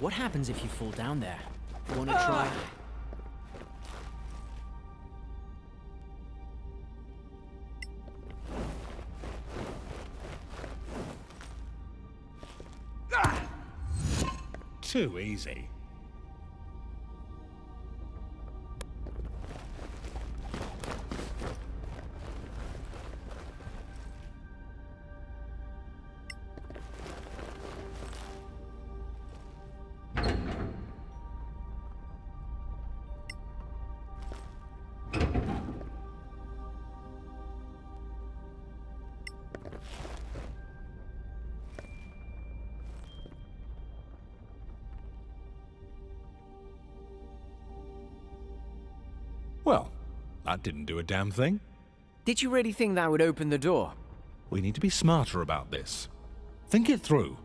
What happens if you fall down there? Wanna ah. try? Ah. Too easy. That didn't do a damn thing. Did you really think that would open the door? We need to be smarter about this. Think it through.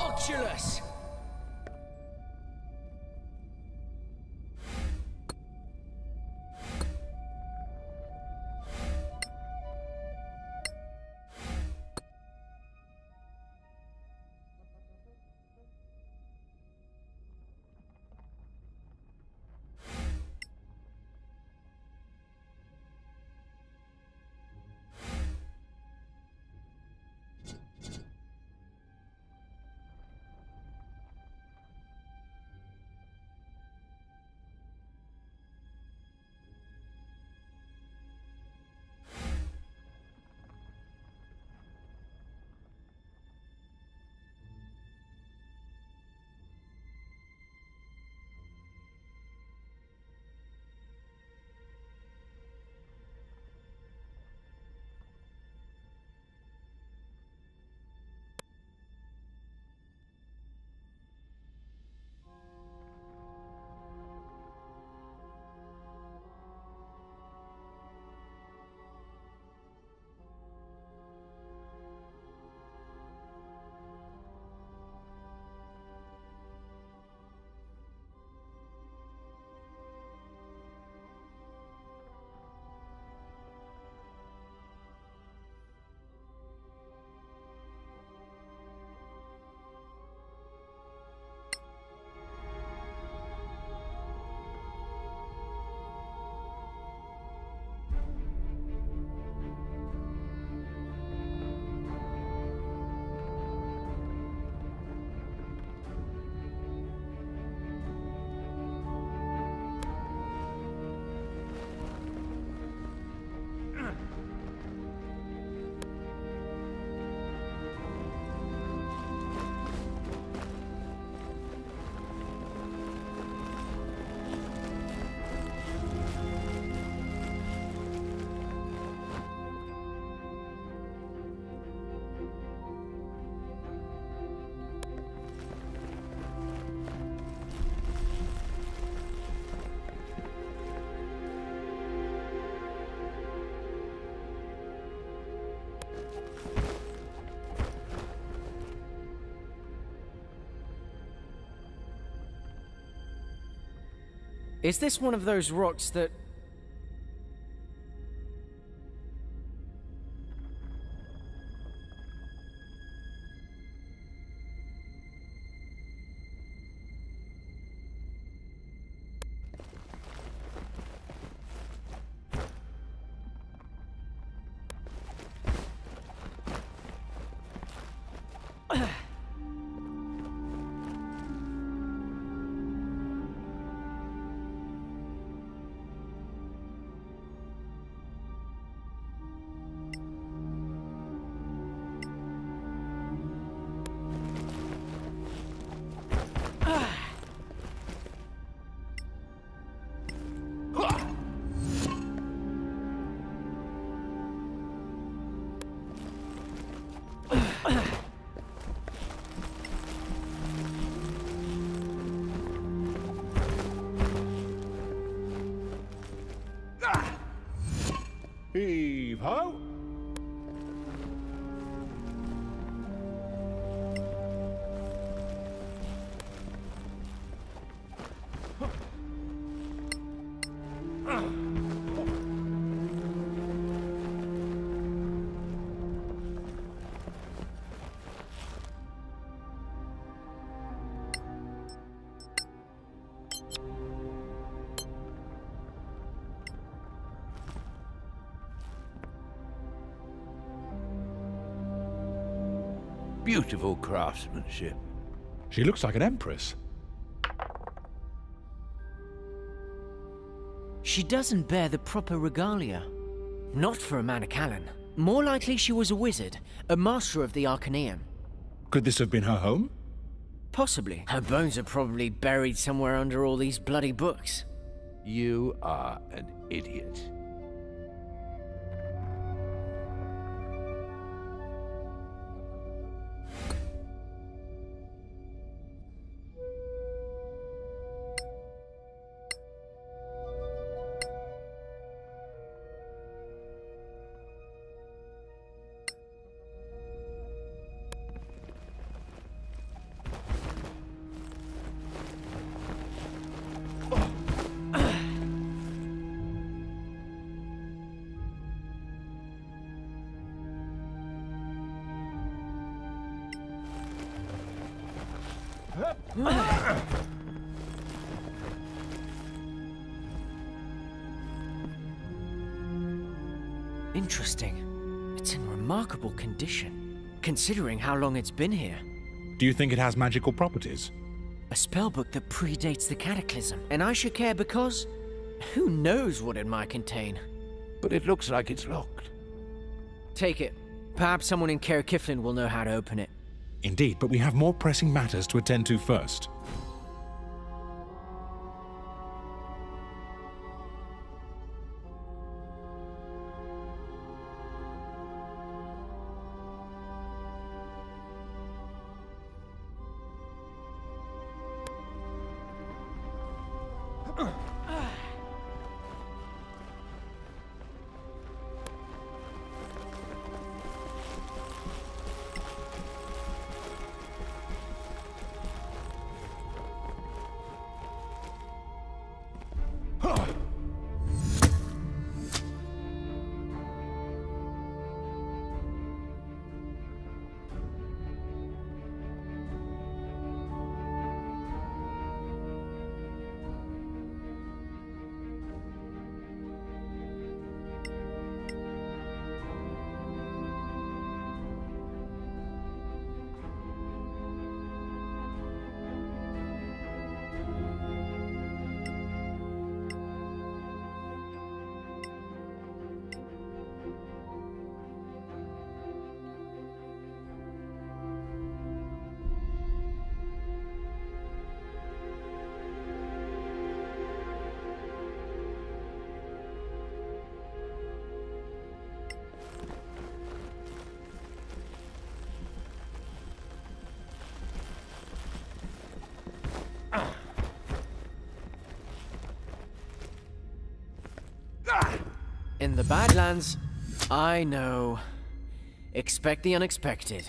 Oculus! Is this one of those rocks that... Heave ho! Beautiful craftsmanship. She looks like an empress. She doesn't bear the proper regalia. Not for a Manacalon. More likely she was a wizard, a master of the Arcaneum. Could this have been her home? Possibly. Her bones are probably buried somewhere under all these bloody books. You are an idiot. Interesting. It's in remarkable condition, considering how long it's been here. Do you think it has magical properties? A spellbook that predates the Cataclysm, and I should care because who knows what it might contain. But it looks like it's locked. Take it. Perhaps someone in Caer Cyflen will know how to open it. Indeed, but we have more pressing matters to attend to first. In the Badlands, I know. Expect the unexpected.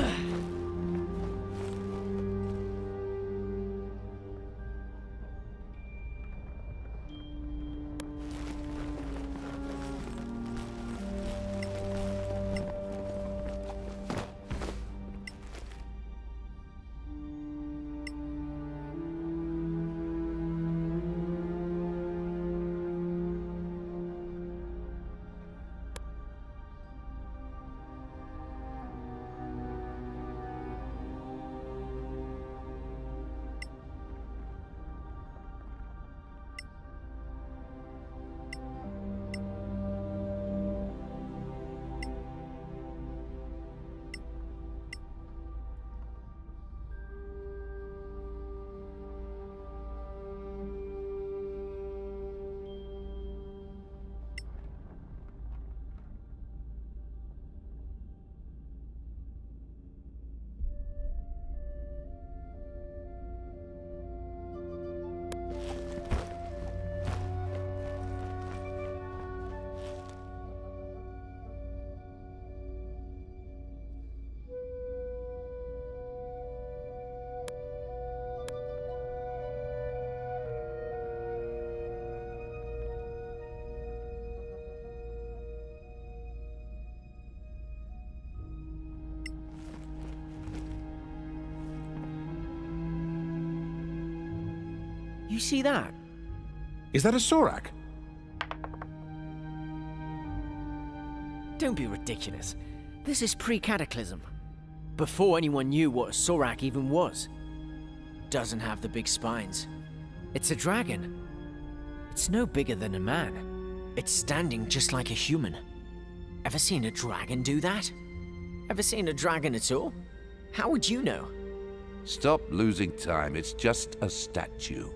see that? Is that a Sorak? Don't be ridiculous. This is pre-Cataclysm. Before anyone knew what a Sorak even was. Doesn't have the big spines. It's a dragon. It's no bigger than a man. It's standing just like a human. Ever seen a dragon do that? Ever seen a dragon at all? How would you know? Stop losing time. It's just a statue.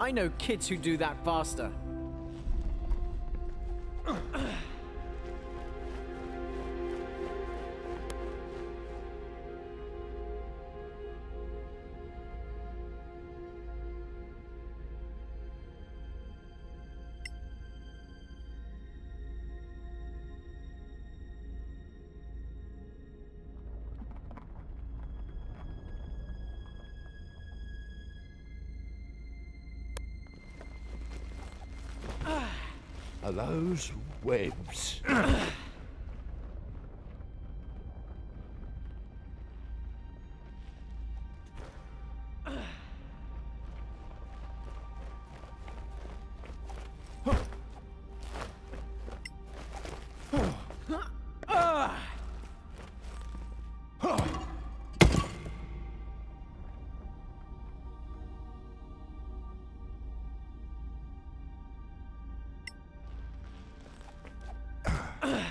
I know kids who do that faster. Those webs?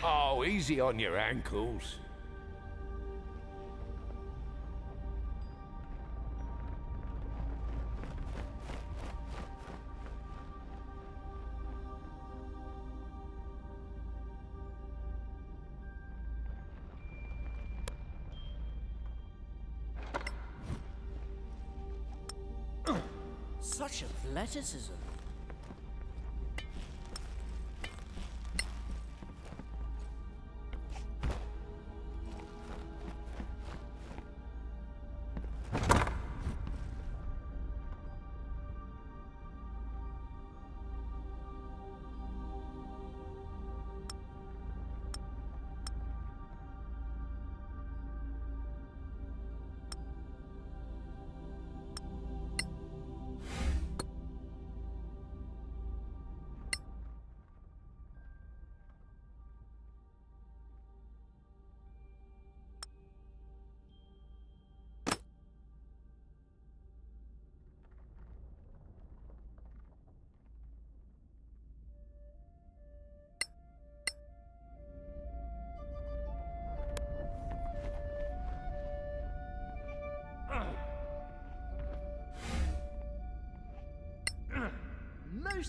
Oh, easy on your ankles. Such athleticism.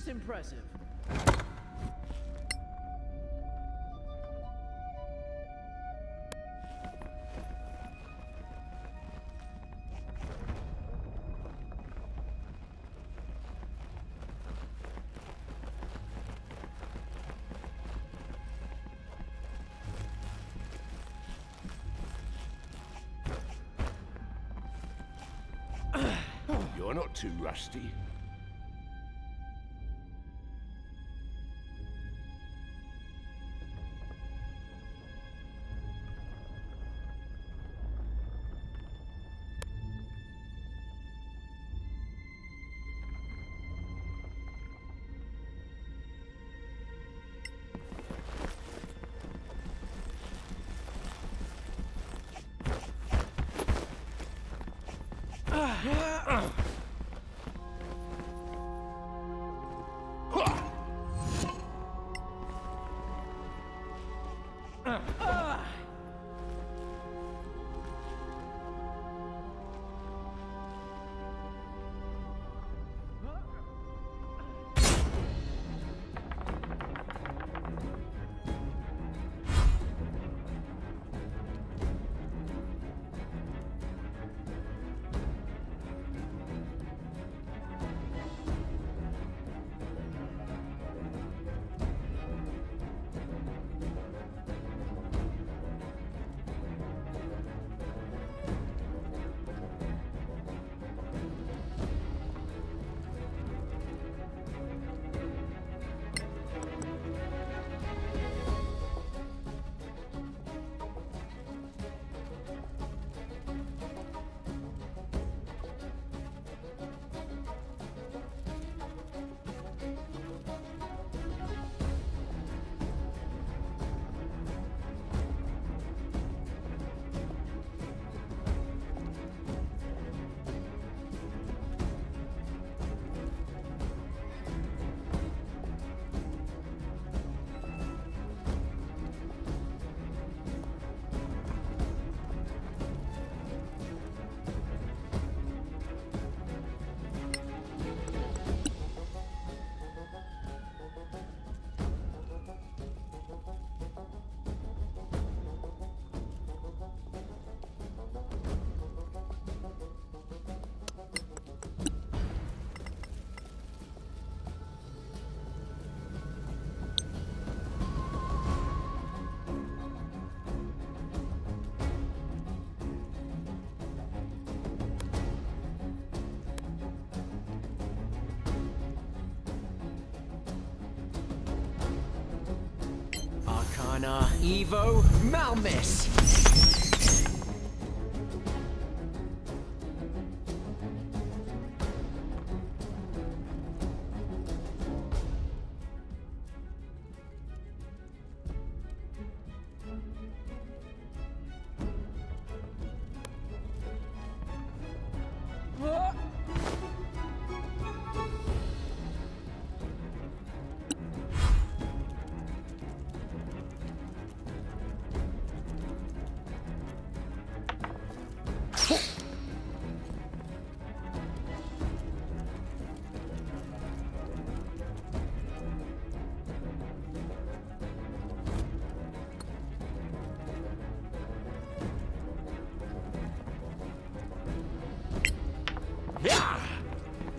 Most impressive. You're not too rusty. Evo Malmis!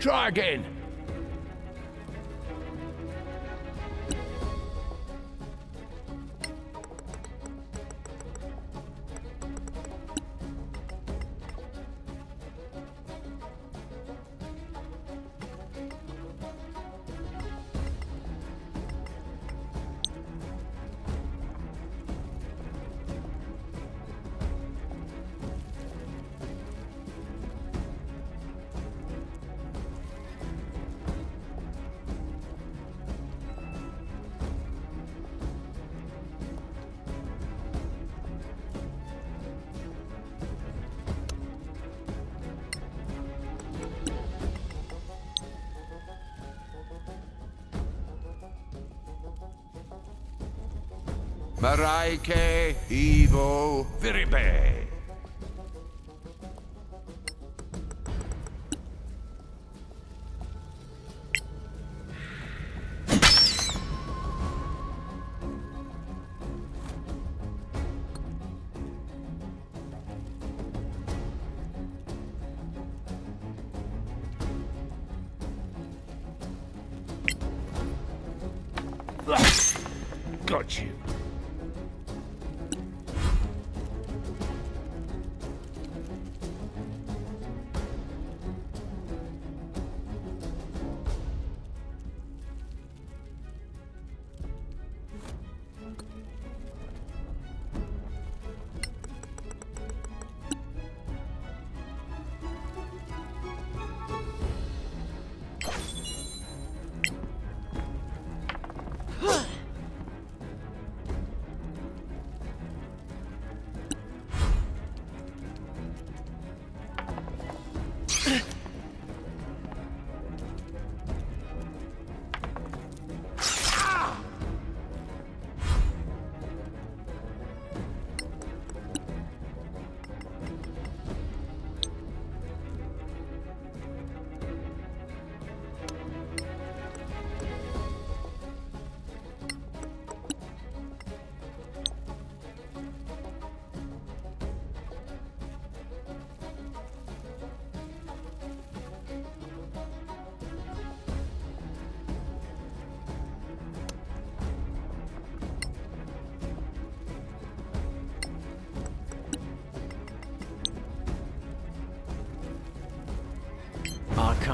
Try again. Maraike Evo Viribe.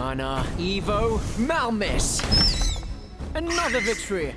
Arcana, Evo, Malmis! Another victory!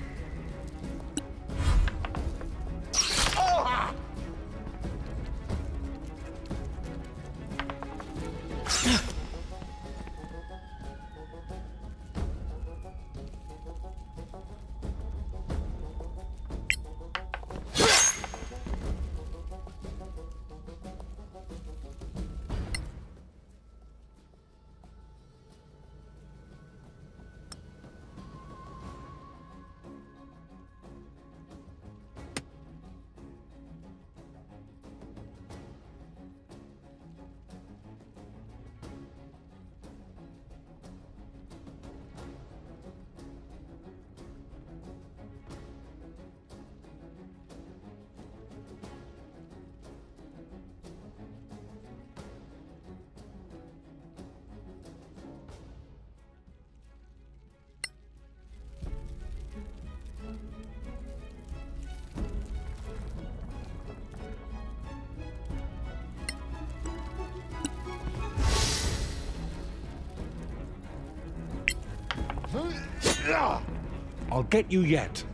I'll get you yet.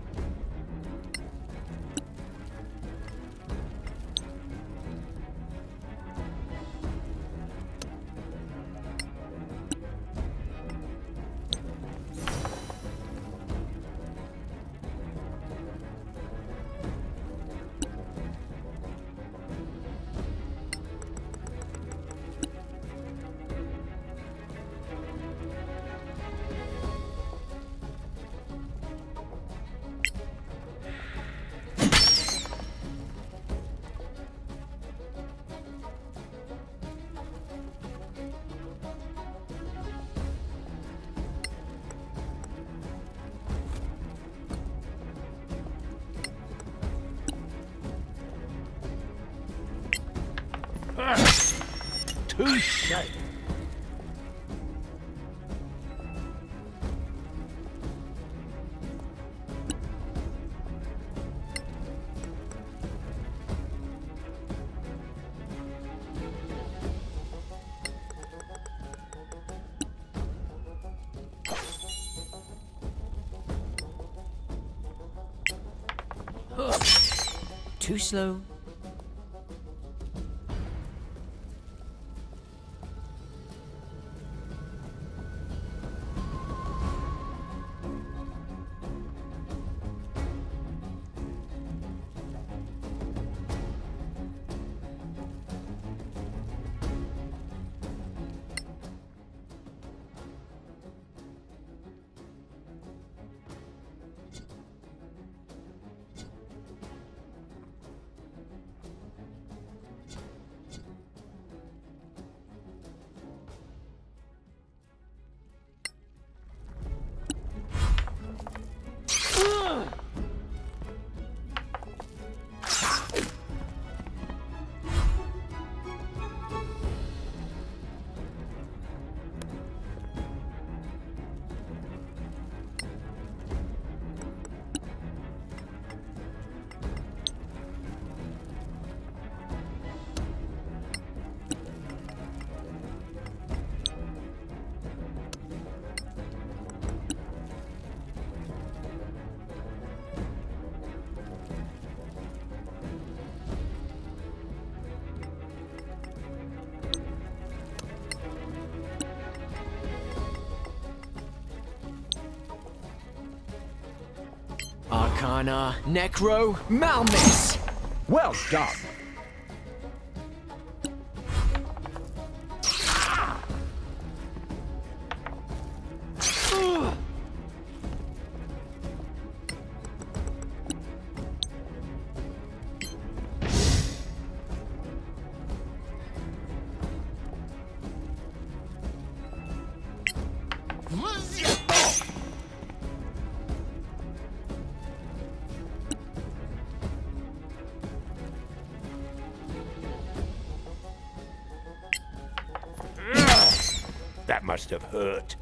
Touche. Too slow. Arcana, Necro, Malmis! Well done. Must have hurt.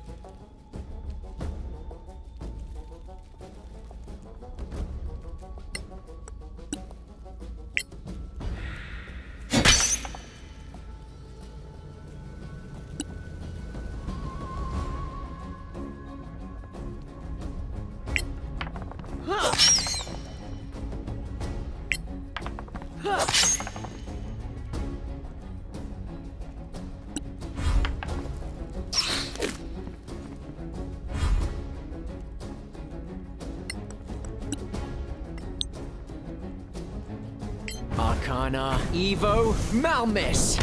Evo, Malmis!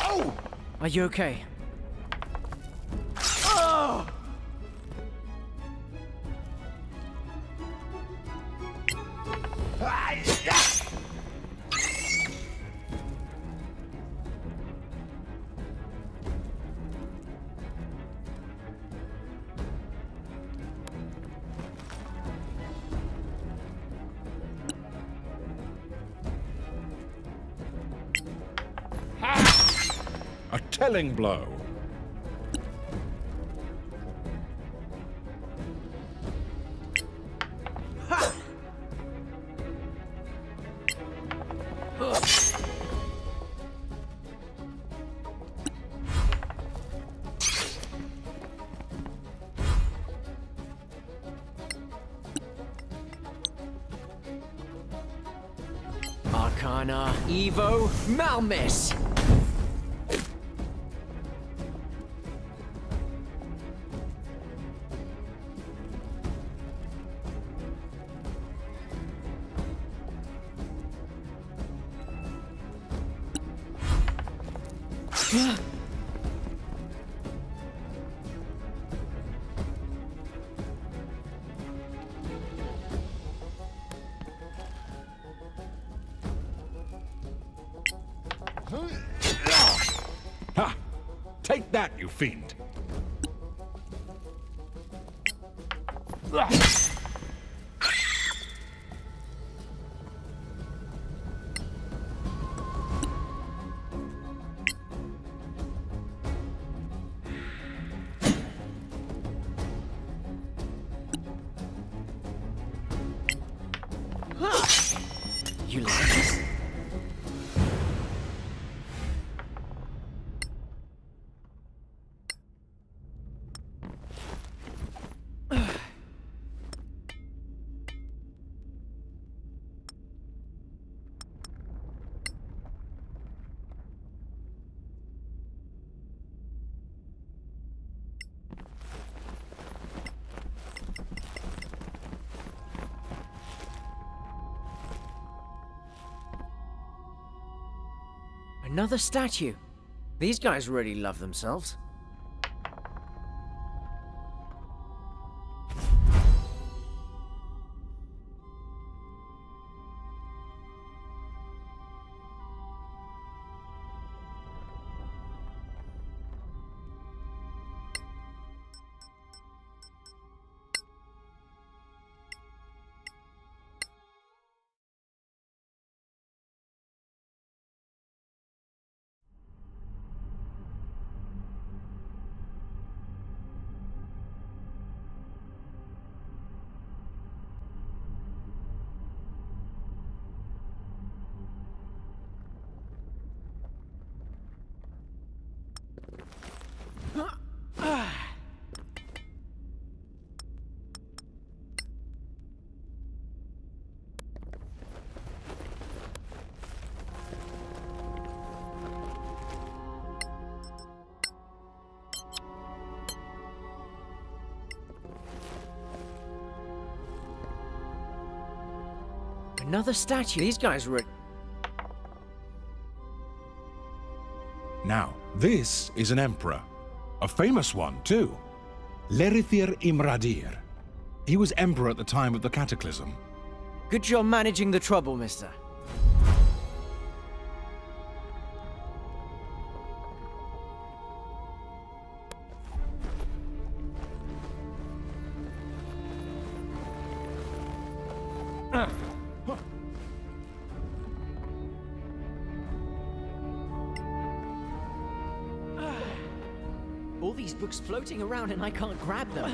Oh! Are you okay? A telling blow. Arcana, Evo, Malmis! Another statue. These guys really love themselves. Another statue. These guys were. Now, this is an emperor. A famous one, too. Lerithir Imradir. He was emperor at the time of the Cataclysm. Good job managing the trouble, mister. Floating around and I can't grab them.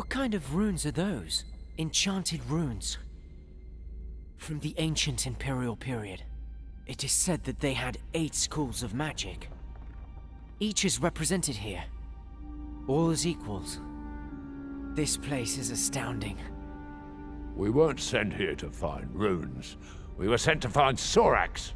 What kind of runes are those? Enchanted runes. From the ancient Imperial period. It is said that they had eight schools of magic. Each is represented here. All as equals. This place is astounding. We weren't sent here to find runes. We were sent to find Soraks.